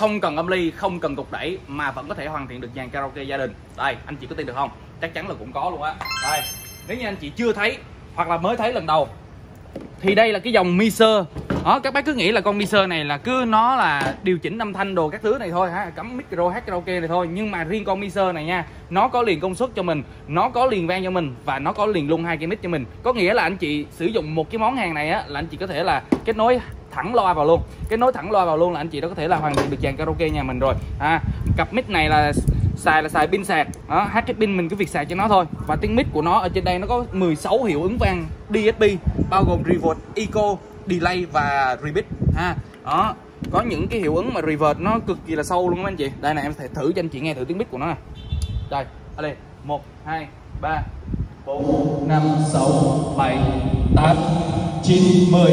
không cần âm ly, không cần cục đẩy mà vẫn có thể hoàn thiện được dàn karaoke gia đình. Đây, anh chị có tin được không? Chắc chắn là cũng có luôn á. Đây, nếu như anh chị chưa thấy hoặc là mới thấy lần đầu, thì đây là cái dòng mixer đó, các bác cứ nghĩ là con mixer này là cứ nó là điều chỉnh âm thanh đồ các thứ này thôi ha cắm micro, hát karaoke này thôi. Nhưng mà riêng con mixer này nha, nó có liền công suất cho mình, nó có liền vang cho mình và nó có liền luôn hai cái mic cho mình. Có nghĩa là anh chị sử dụng một cái món hàng này á, là anh chị có thể là kết nối thẳng loa vào luôn. Cái nối thẳng loa vào luôn là anh chị đó có thể là hoàn thiện được dàn karaoke nhà mình rồi. À, cặp mic này là xài là xài pin sạc. Đó hát cái pin mình cứ việc sạc cho nó thôi. Và tiếng mic của nó ở trên đây nó có 16 hiệu ứng vang DSP bao gồm reverb eco delay và repeat. Ha đó có những cái hiệu ứng mà reverb nó cực kỳ là sâu luôn đó anh chị. Đây này em sẽ thử cho anh chị nghe thử tiếng mic của nó nè. Đây ở đây. Một hai ba bốn năm sáu bảy tám chín mười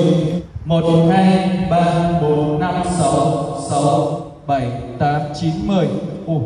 một hai ba bốn năm sáu sáu bảy tám chín mười. Ồ,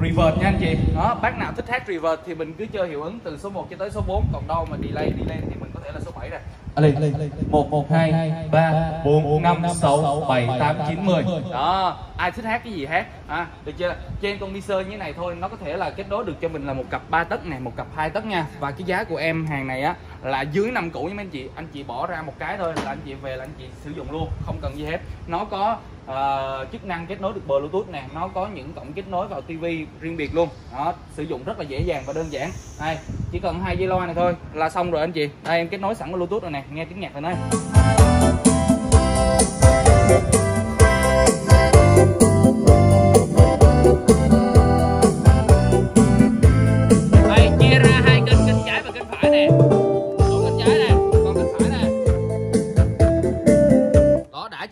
reverb nha anh chị. Đó bác nào thích hát reverb thì mình cứ chơi hiệu ứng từ số 1 cho tới số 4 còn đâu mà delay delay thì mình có thể là số 7 này đây một một hai ba bốn năm sáu bảy tám chín mười. Đó ai thích hát cái gì hát. À, được chưa? Trên con Miser như thế này thôi nó có thể là kết nối được cho mình là một cặp 3 tấc này một cặp 2 tấc nha. Và cái giá của em hàng này á là dưới năm cũ nha mấy anh chị. Anh chị bỏ ra một cái thôi là anh chị về là anh chị sử dụng luôn không cần gì hết. Nó có uh, chức năng kết nối được bluetooth nè nó có những cổng kết nối vào tivi riêng biệt luôn. Đó sử dụng rất là dễ dàng và đơn giản. Đây chỉ cần hai dây loa này thôi là xong rồi anh chị. Đây em kết nối sẵn bluetooth rồi nè nghe tiếng nhạc rồi đây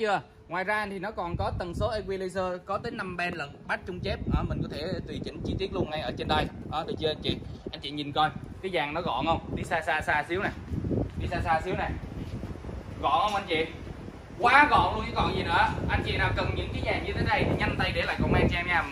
chưa? Ngoài ra thì nó còn có tần số equalizer có tới 5 band lận bắt trung chép. À, mình có thể tùy chỉnh chi tiết luôn ngay ở trên đây. À, được chưa anh chị anh chị nhìn coi cái dàn nó gọn không? Đi xa xa xa xíu nè. Đi xa xa xíu nè. Gọn không anh chị? Quá gọn luôn chứ còn gì nữa. Anh chị nào cần những cái dàn như thế này thì nhanh tay để lại comment cho em nha.